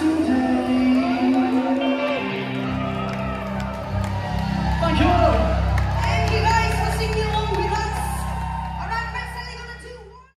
today